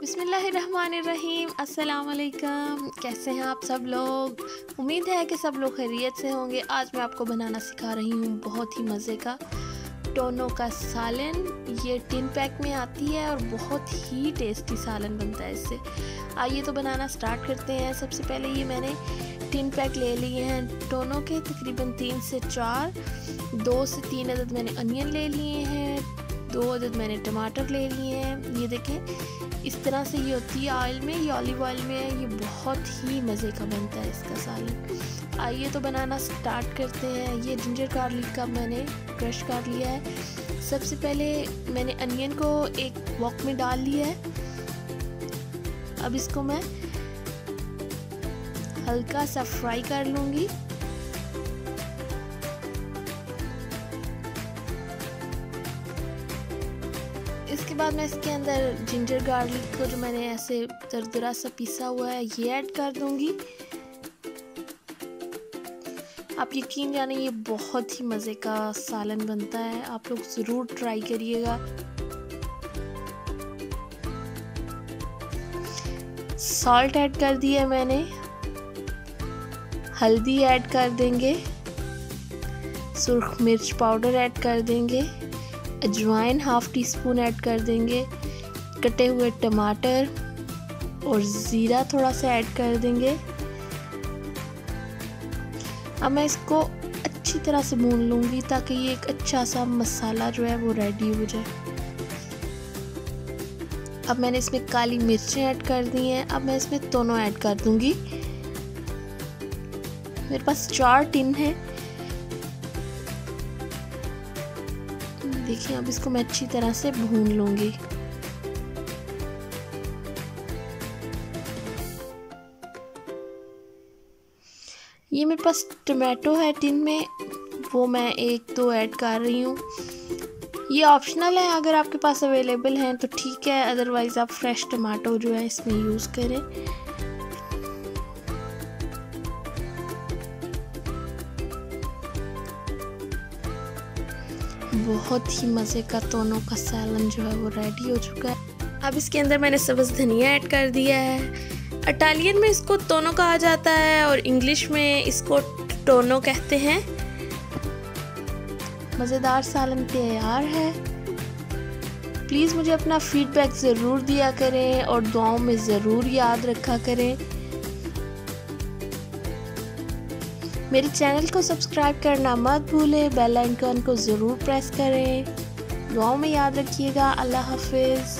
बिसमीम वालेकुम कैसे हैं आप सब लोग? उम्मीद है कि सब लोग खैरियत से होंगे। आज मैं आपको बनाना सिखा रही हूँ बहुत ही मज़े का टोनो का सालन। ये टिन पैक में आती है और बहुत ही टेस्टी सालन बनता है इससे। आइए तो बनाना स्टार्ट करते हैं। सबसे पहले ये मैंने टिन पैक ले लिए हैं टोनो के। तकरीबन तीन से चार, दो से तीन अदद मैंने अनियन ले लिए हैं। दो अदद मैंने टमाटर ले लिए हैं। ये देखें, इस तरह से ये होती है ऑयल में, ये ऑलिव ऑयल में है। ये बहुत ही मज़े का बनता है इसका सालन। आइए तो बनाना स्टार्ट करते हैं। ये जिंजर गार्लिक का मैंने क्रश कर लिया है। सबसे पहले मैंने अनियन को एक वॉक में डाल लिया है। अब इसको मैं हल्का सा फ्राई कर लूँगी। इसके बाद मैं इसके अंदर जिंजर गार्लिक को जो मैंने ऐसे दरदरा सा पीसा हुआ है, ये ऐड कर दूँगी। आप यकीन जाने, ये बहुत ही मज़े का सालन बनता है। आप लोग ज़रूर ट्राई करिएगा। सॉल्ट ऐड कर दिया मैंने। हल्दी ऐड कर देंगे। सुर्ख मिर्च पाउडर ऐड कर देंगे। अजवाइन हाफ़ टी स्पून ऐड कर देंगे, कटे हुए टमाटर और ज़ीरा थोड़ा सा ऐड कर देंगे। अब मैं इसको अच्छी तरह से भून लूँगी ताकि ये एक अच्छा सा मसाला जो है वो रेडी हो जाए। अब मैंने इसमें काली मिर्चें ऐड कर दी हैं। अब मैं इसमें दोनों ऐड कर दूँगी। मेरे पास चार टिन है। देखिए, अब इसको मैं अच्छी तरह से भून लूँगी। ये मेरे पास टमाटो है, टिन में। वो मैं एक दो ऐड कर रही हूँ। ये ऑप्शनल है, अगर आपके पास अवेलेबल हैं तो ठीक है। अदरवाइज़ आप फ्रेश टमाटो जो है इसमें यूज़ करें। बहुत ही मज़े का तोनों का सैलन जो है वो रेडी हो चुका है। अब इसके अंदर मैंने सबस धनिया ऐड कर दिया है। इटालियन में इसको तोनो कहा जाता है और इंग्लिश में इसको टोनो कहते हैं। मज़ेदार सालन तैयार है। प्लीज़ मुझे अपना फीडबैक ज़रूर दिया करें और दुआओं में ज़रूर याद रखा करें। मेरे चैनल को सब्सक्राइब करना मत भूलें, बेल आइकन को ज़रूर प्रेस करें। दुआओं में याद रखिएगा, अल्लाह हाफिज़।